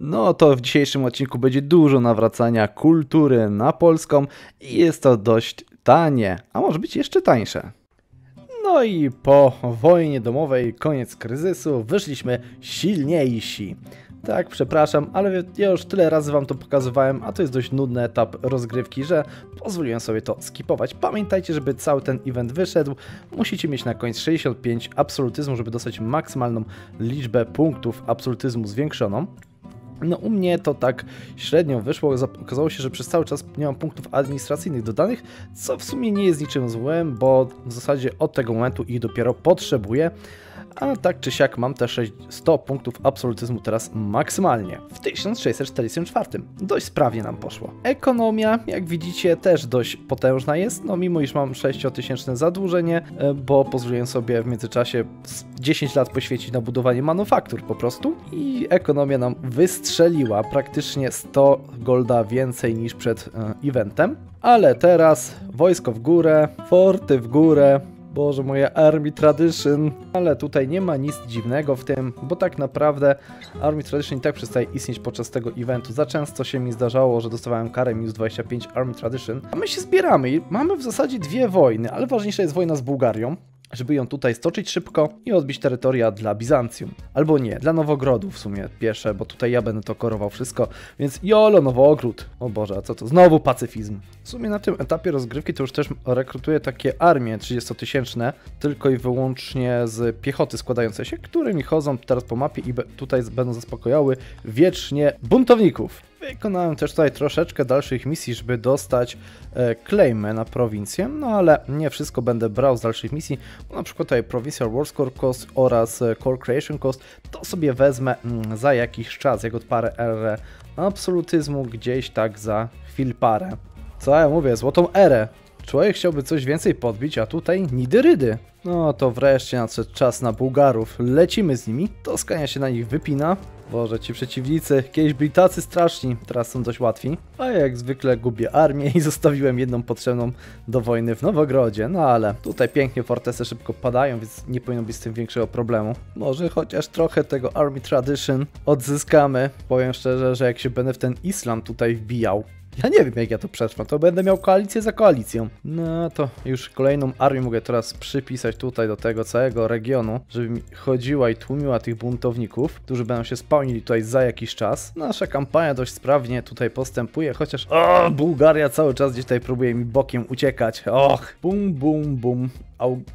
No to w dzisiejszym odcinku będzie dużo nawracania kultury na polską i jest to dość tanie, a może być jeszcze tańsze. No i po wojnie domowej, koniec kryzysu, wyszliśmy silniejsi. Tak, przepraszam, ale ja już tyle razy wam to pokazywałem, a to jest dość nudny etap rozgrywki, że pozwoliłem sobie to skipować. Pamiętajcie, żeby cały ten event wyszedł, musicie mieć na koniec 65 absolutyzmu, żeby dostać maksymalną liczbę punktów absolutyzmu zwiększoną. No u mnie to tak średnio wyszło, okazało się, że przez cały czas nie mam punktów administracyjnych dodanych, co w sumie nie jest niczym złym, bo w zasadzie od tego momentu ich dopiero potrzebuję a tak czy siak mam te 100 punktów absolutyzmu teraz maksymalnie. W 1644. Dość sprawnie nam poszło. Ekonomia, jak widzicie, też dość potężna jest, no mimo iż mam 6000 zadłużenie, e, bo pozwoliłem sobie w międzyczasie 10 lat poświęcić na budowanie manufaktur po prostu i ekonomia nam wystrzeliła praktycznie 100 golda więcej niż przed e, eventem. Ale teraz wojsko w górę, forty w górę, Boże, moje Army Tradition. Ale tutaj nie ma nic dziwnego w tym, bo tak naprawdę Army Tradition i tak przestaje istnieć podczas tego eventu. Za często się mi zdarzało, że dostawałem karę minus 25 Army Tradition. A my się zbieramy i mamy w zasadzie dwie wojny, ale ważniejsza jest wojna z Bułgarią żeby ją tutaj stoczyć szybko i odbić terytoria dla Bizancjum. Albo nie, dla Nowogrodu w sumie pierwsze, bo tutaj ja będę to korował wszystko, więc jolo, Nowogród. O Boże, a co to? Znowu pacyfizm. W sumie na tym etapie rozgrywki to już też rekrutuję takie armie 30-tysięczne, tylko i wyłącznie z piechoty składającej się, którymi chodzą teraz po mapie i tutaj będą zaspokojały wiecznie buntowników. Wykonałem też tutaj troszeczkę dalszych misji, żeby dostać e, claimy na prowincję, no ale nie wszystko będę brał z dalszych misji, bo na przykład tutaj Provincial War Score Cost oraz e, Core Creation Cost to sobie wezmę mm, za jakiś czas, jak odparę erę absolutyzmu gdzieś tak za chwil parę. Co ja mówię, złotą erę. Człowiek chciałby coś więcej podbić, a tutaj nidyrydy. No to wreszcie nadszedł czas na Bułgarów. Lecimy z nimi. Toskania się na nich wypina. Boże, ci przeciwnicy kiedyś byli tacy straszni, teraz są dość łatwi. A jak zwykle gubię armię i zostawiłem jedną potrzebną do wojny w Nowogrodzie. No ale tutaj pięknie fortesy szybko padają, więc nie powinno być z tym większego problemu. Może chociaż trochę tego Army Tradition odzyskamy. Powiem szczerze, że jak się będę w ten islam tutaj wbijał, ja nie wiem, jak ja to przetrwam. To będę miał koalicję za koalicją. No to już kolejną armię mogę teraz przypisać tutaj do tego całego regionu, żeby mi chodziła i tłumiła tych buntowników, którzy będą się spełnili tutaj za jakiś czas. Nasza kampania dość sprawnie tutaj postępuje, chociaż o, Bułgaria cały czas gdzieś tutaj próbuje mi bokiem uciekać. Och, bum, bum, bum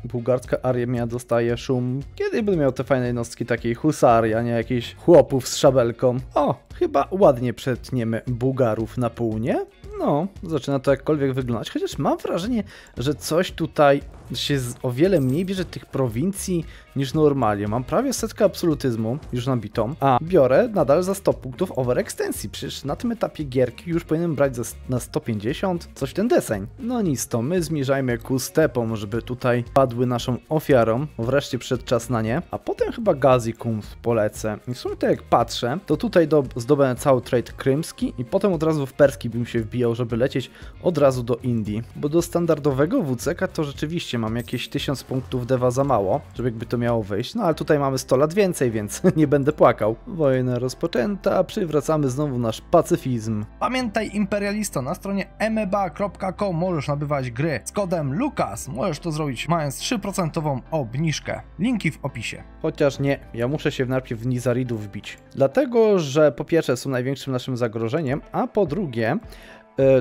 bułgarska armia dostaje szum. Kiedy będę miał te fajne jednostki takiej husarii, a nie jakichś chłopów z szabelką? O, chyba ładnie przetniemy Bułgarów na pół, nie? No, zaczyna to jakkolwiek wyglądać, chociaż mam wrażenie, że coś tutaj się o wiele mniej bierze tych prowincji niż normalnie. Mam prawie setkę absolutyzmu już nabitą, a biorę nadal za 100 punktów overextensji. Przecież na tym etapie gierki już powinienem brać za, na 150, coś ten deseń. No nic to, my zmierzajmy ku stepom, żeby tutaj padły naszą ofiarą. Wreszcie przed czas na nie. A potem chyba Gazikum polecę. I w sumie to jak patrzę, to tutaj do, zdobędę cały trade krymski i potem od razu w perski bym się wbijał, żeby lecieć od razu do Indii. Bo do standardowego WCK to rzeczywiście mam jakieś 1000 punktów dewa za mało, żeby jakby to miało wyjść. No ale tutaj mamy 100 lat więcej, więc nie będę płakał. Wojna rozpoczęta, przywracamy znowu nasz pacyfizm. Pamiętaj imperialisto, na stronie meba.com możesz nabywać gry z kodem LUKAS. Możesz to zrobić mając 3% obniżkę. Linki w opisie. Chociaż nie, ja muszę się najpierw w Nizaridów wbić. Dlatego, że po pierwsze są największym naszym zagrożeniem, a po drugie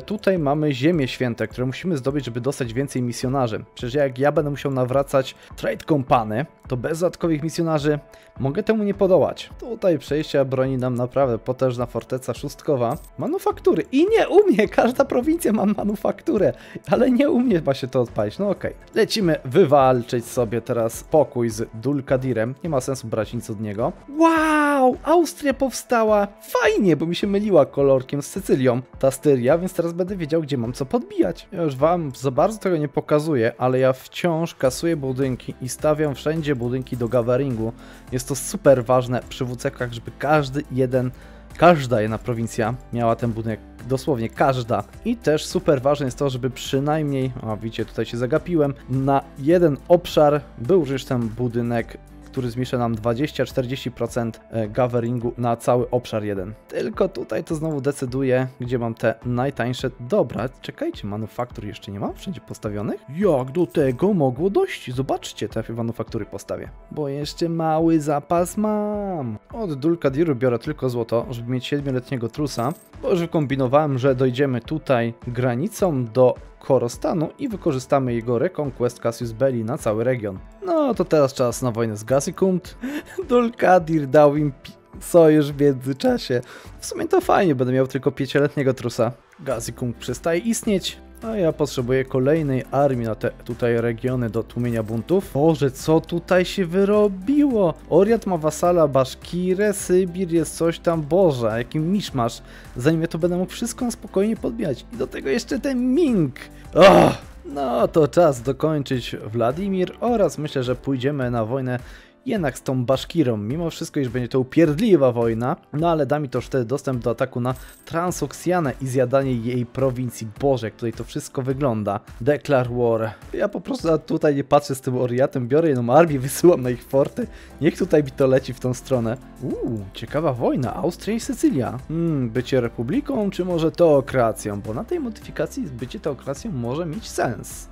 tutaj mamy Ziemię Święte, które musimy zdobyć, żeby dostać więcej misjonarzy. Przecież jak ja będę musiał nawracać Trade Company, to bez dodatkowych misjonarzy mogę temu nie podołać. Tutaj przejścia broni nam naprawdę potężna forteca szóstkowa. Manufaktury. I nie u mnie, każda prowincja ma manufakturę, ale nie u mnie ma się to odpalić. No okej. Okay. Lecimy wywalczyć sobie teraz pokój z Dulkadirem. Nie ma sensu brać nic od niego. Wow! Austria powstała! Fajnie, bo mi się myliła kolorkiem z Sycylią. Ta Styria, więc teraz będę wiedział, gdzie mam co podbijać. Ja już wam za bardzo tego nie pokazuję, ale ja wciąż kasuję budynki i stawiam wszędzie budynki do gatheringu. Jest to super ważne przy WCK, żeby każdy jeden każda jedna prowincja miała ten budynek, dosłownie każda. I też super ważne jest to, żeby przynajmniej, a widzicie, tutaj się zagapiłem, na jeden obszar był już ten budynek który zmniejsza nam 20-40% e, governingu na cały obszar jeden. Tylko tutaj to znowu decyduje, gdzie mam te najtańsze. Dobra, czekajcie, manufaktur jeszcze nie mam wszędzie postawionych? Jak do tego mogło dojść? Zobaczcie, te manufaktury postawię. Bo jeszcze mały zapas mam. Od Dulkadiru biorę tylko złoto, żeby mieć 7-letniego trusa, bo już wykombinowałem, że dojdziemy tutaj granicą do Korostanu i wykorzystamy jego Reconquest Cassius Belli na cały region. No to teraz czas na wojnę z Gasikumt. Dulkadir dał im sojusz w międzyczasie. W sumie to fajnie, będę miał tylko pięcioletniego trusa. Gazikum przestaje istnieć, a ja potrzebuję kolejnej armii na te tutaj regiony do tłumienia buntów. Boże, co tutaj się wyrobiło? Oriat ma wasala, Baszkirę, Sybir jest coś tam, Boże, jaki miszmasz. Zanim ja to będę mógł wszystko spokojnie podbijać. I do tego jeszcze ten Ming. Oh! No to czas dokończyć Wladimir oraz myślę, że pójdziemy na wojnę jednak z tą Baszkirą, mimo wszystko, iż będzie to upierdliwa wojna, no ale da mi to wtedy dostęp do ataku na Transoksjanę i zjadanie jej prowincji. Boże, jak tutaj to wszystko wygląda. Declare war. Ja po prostu tutaj nie patrzę z tym Oriatem, biorę jedną armię, wysyłam na ich forty. Niech tutaj mi to leci w tą stronę. Uuu, ciekawa wojna, Austria i Sycylia. Hmm, bycie republiką, czy może teokracją? Bo na tej modyfikacji bycie teokracją może mieć sens.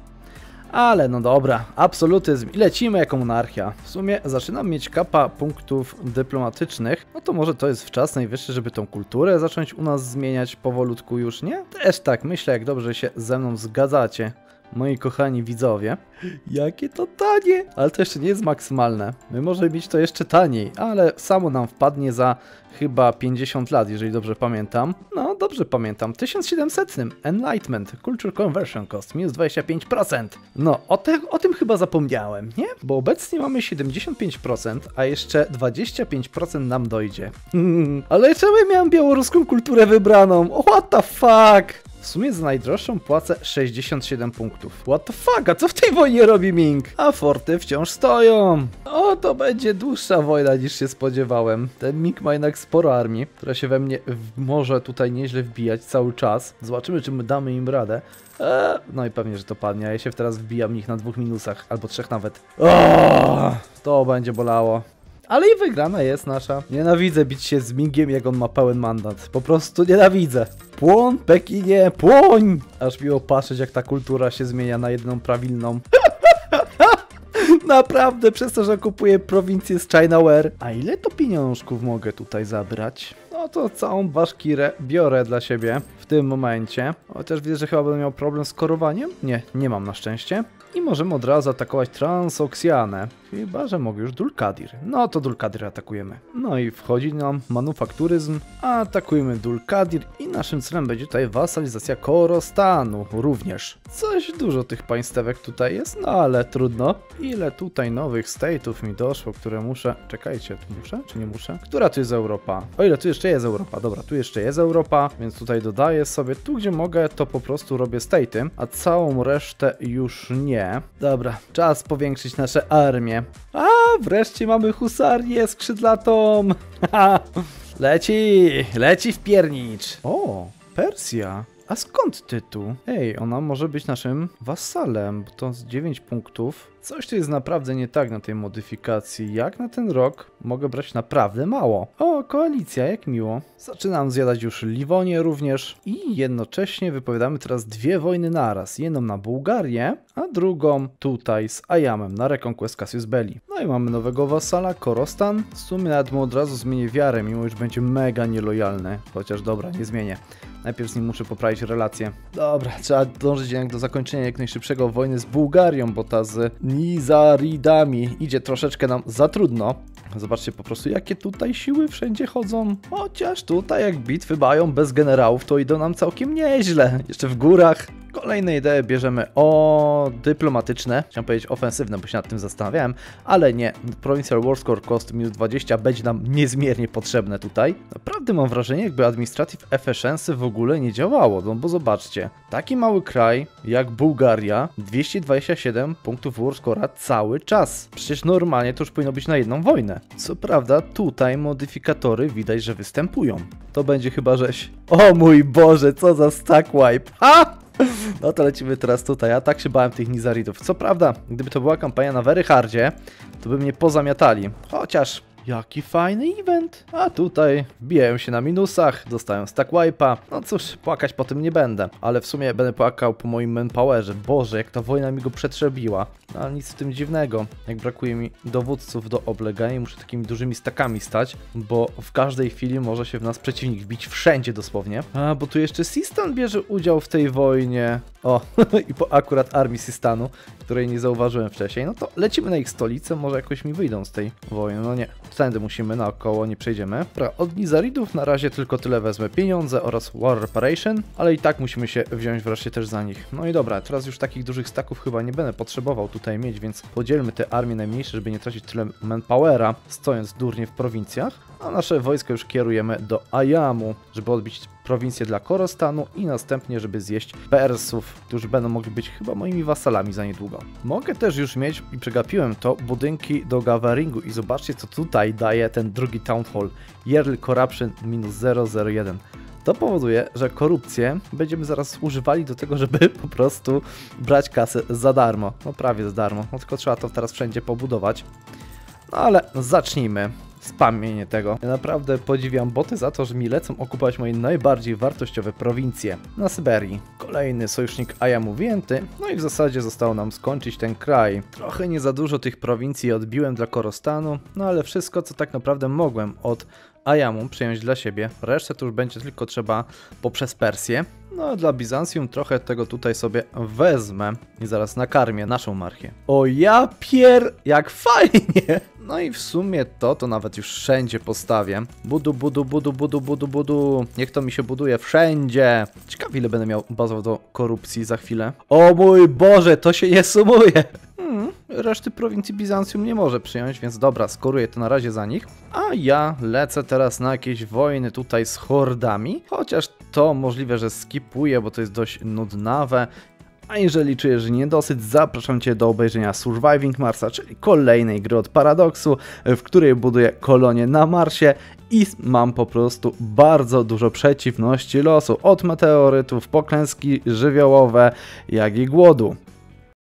Ale no dobra, absolutyzm i lecimy jako monarchia. W sumie zaczynam mieć kapa punktów dyplomatycznych, no to może to jest w czas najwyższy, żeby tą kulturę zacząć u nas zmieniać powolutku już, nie? Też tak myślę, jak dobrze się ze mną zgadzacie. Moi kochani widzowie, jakie to tanie! Ale to jeszcze nie jest maksymalne. My możemy mieć to jeszcze taniej, ale samo nam wpadnie za chyba 50 lat, jeżeli dobrze pamiętam. No, dobrze pamiętam. 1700 Enlightenment, Culture Conversion Cost, minus 25%. No, o, te, o tym chyba zapomniałem, nie? Bo obecnie mamy 75%, a jeszcze 25% nam dojdzie. ale czemu ja miałem białoruską kulturę wybraną? What the fuck? W sumie za najdroższą płacę 67 punktów. What the fuck, a co w tej wojnie robi Ming? A forty wciąż stoją. O, to będzie dłuższa wojna niż się spodziewałem. Ten Ming ma jednak sporo armii, która się we mnie może tutaj nieźle wbijać cały czas. Zobaczymy, czy my damy im radę. Eee, no i pewnie, że to padnie, ja się teraz wbijam w nich na dwóch minusach, albo trzech nawet. O, to będzie bolało. Ale i wygrana jest nasza. Nienawidzę bić się z Mingiem, jak on ma pełen mandat. Po prostu nienawidzę. Płoń, Pekinie, płoń! Aż miło patrzeć, jak ta kultura się zmienia na jedną prawilną. Naprawdę, przez to, że kupuję prowincję z Chinaware. A ile to pieniążków mogę tutaj zabrać? No to całą Baszkirę biorę dla siebie w tym momencie. Chociaż widzę, że chyba będę miał problem z korowaniem. Nie, nie mam na szczęście. I możemy od razu atakować Transoksjanę. Chyba, że mogę już Dulkadir. No to Dulkadir atakujemy. No i wchodzi nam manufakturyzm. Atakujemy Dulkadir i naszym celem będzie tutaj wasalizacja Korostanu również. Coś dużo tych państewek tutaj jest, no ale trudno. Ile tutaj nowych state'ów mi doszło, które muszę... Czekajcie, tu muszę czy nie muszę? Która tu jest Europa? O ile tu jeszcze jest Europa, dobra, tu jeszcze jest Europa, więc tutaj dodaję sobie, tu gdzie mogę, to po prostu robię state'y, a całą resztę już nie. Dobra, czas powiększyć nasze A, wreszcie mamy husarię skrzydlatą. leci, leci w piernicz. O, Persja. A skąd tytuł? Ej, ona może być naszym wasalem, bo to z 9 punktów. Coś tu jest naprawdę nie tak na tej modyfikacji. Jak na ten rok mogę brać naprawdę mało. O, koalicja, jak miło. Zaczynam zjadać już Liwonię również i jednocześnie wypowiadamy teraz dwie wojny naraz. Jedną na Bułgarię, a drugą tutaj z Ajamem na Reconquest Cassius Belli. No i mamy nowego wasala, Korostan. W sumie nawet mu od razu zmienię wiarę, mimo iż będzie mega nielojalny. Chociaż dobra, nie zmienię. Najpierw z nim muszę poprawić relacje. Dobra, trzeba dążyć jednak do zakończenia jak najszybszego wojny z Bułgarią, bo ta z Nizaridami idzie troszeczkę nam za trudno. Zobaczcie po prostu, jakie tutaj siły wszędzie chodzą. Chociaż tutaj, jak bitwy bają bez generałów, to idą nam całkiem nieźle. Jeszcze w górach. Kolejne idee bierzemy o dyplomatyczne, chciałem powiedzieć ofensywne, bo się nad tym zastanawiałem, ale nie. Provincial War Score Cost minus 20 będzie nam niezmiernie potrzebne tutaj. Naprawdę mam wrażenie, jakby Administrative Efficiency w ogóle nie działało, no bo zobaczcie, taki mały kraj jak Bułgaria, 227 punktów War Score'a cały czas. Przecież normalnie to już powinno być na jedną wojnę. Co prawda, tutaj modyfikatory widać, że występują. To będzie chyba rzeź. O mój Boże, co za stack wipe. Ha! No to lecimy teraz tutaj. Ja tak się bałem tych Nizaridów. Co prawda, gdyby to była kampania na Very Hardzie, to by mnie pozamiatali. Chociaż Jaki fajny event. A tutaj wbijają się na minusach, dostają stack wipe'a. No cóż, płakać po tym nie będę. Ale w sumie będę płakał po moim manpowerze. Boże, jak ta wojna mi go przetrzebiła. No, ale nic w tym dziwnego. Jak brakuje mi dowódców do oblegania, muszę takimi dużymi stakami stać, bo w każdej chwili może się w nas przeciwnik wbić wszędzie dosłownie. A, bo tu jeszcze Sistan bierze udział w tej wojnie. O, i po akurat armii Sistanu, której nie zauważyłem wcześniej. No to lecimy na ich stolicę, może jakoś mi wyjdą z tej wojny. No nie, tędy musimy naokoło, nie przejdziemy. Dobra, od Nizaridów na razie tylko tyle wezmę pieniądze oraz War Reparation, ale i tak musimy się wziąć wreszcie też za nich. No i dobra, teraz już takich dużych staków chyba nie będę potrzebował tutaj mieć, więc podzielmy te armie najmniejsze, żeby nie tracić tyle manpowera, stojąc durnie w prowincjach, a nasze wojsko już kierujemy do Ayamu, żeby odbić prowincję dla Korostanu i następnie, żeby zjeść Persów, którzy będą mogli być chyba moimi wasalami za niedługo. Mogę też już mieć, i przegapiłem to, budynki do Gavaringu i zobaczcie co tutaj daje ten drugi Town Hall. Yearly Corruption minus 001. To powoduje, że korupcję będziemy zaraz używali do tego, żeby po prostu brać kasę za darmo. No prawie za darmo, no tylko trzeba to teraz wszędzie pobudować. No ale zacznijmy spamienie tego. Ja naprawdę podziwiam boty za to, że mi lecą okupować moje najbardziej wartościowe prowincje na Syberii. Kolejny sojusznik Ayamu Więty, no i w zasadzie zostało nam skończyć ten kraj. Trochę nie za dużo tych prowincji odbiłem dla Korostanu, no ale wszystko co tak naprawdę mogłem od Ayamu przyjąć dla siebie. Resztę to już będzie tylko trzeba poprzez Persję. No a dla Bizancjum trochę tego tutaj sobie wezmę i zaraz nakarmię naszą marchię. O ja pier... jak fajnie! No i w sumie to, to nawet już wszędzie postawię. Budu, budu, budu, budu, budu, budu. Niech to mi się buduje wszędzie. Ciekawe ile będę miał bazów do korupcji za chwilę. O mój Boże, to się nie sumuje. Reszty prowincji Bizancjum nie może przyjąć, więc dobra, skoruję to na razie za nich. A ja lecę teraz na jakieś wojny tutaj z hordami, chociaż to możliwe, że skipuję, bo to jest dość nudnawe. A jeżeli czujesz niedosyt, zapraszam Cię do obejrzenia Surviving Marsa, czyli kolejnej gry od Paradoxu, w której buduję kolonię na Marsie i mam po prostu bardzo dużo przeciwności losu, od meteorytów, poklęski żywiołowe, jak i głodu.